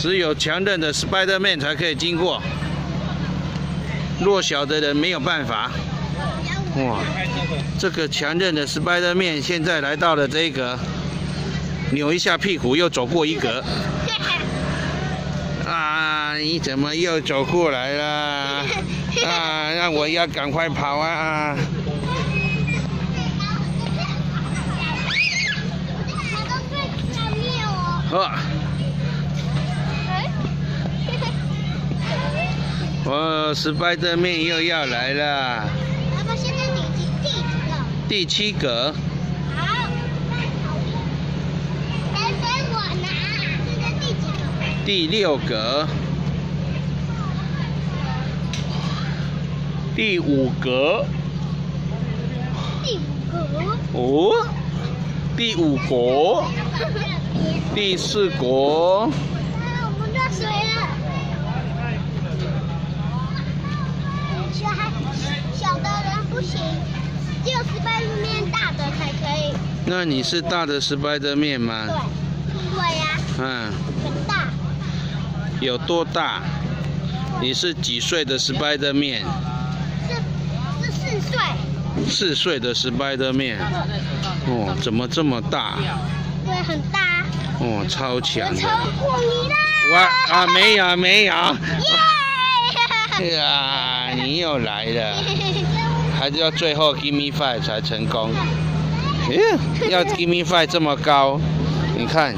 只有强韧的 Spiderman 才可以经过。弱小的人没有办法。哇，这个强韧的 Spiderman 现在来到了这一格，扭一下屁股又走过一格。啊，你怎么又走过来了？啊，那我要赶快跑啊。啊。哦失败的面又要来了。爸爸，现在你已第七个。第七个。好。第个？第六格。第五格。第五格。哦。第五国。第四国。小孩小的人不行只有失败的面大的才可以。那你是大的失败的面吗？对我呀嗯。很大。有多大？你是几岁的失败的面？是四岁。四岁的失败的面。哦怎么这么大？对很大。哦超强超过你啦。哇啊没有没有。是啊，你又来了，还是要最后 give me five 才成功？耶，要 give me five 这么高？你看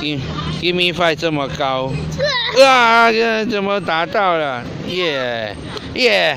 ，give give me five 这么高？啊，怎么达到了？耶耶！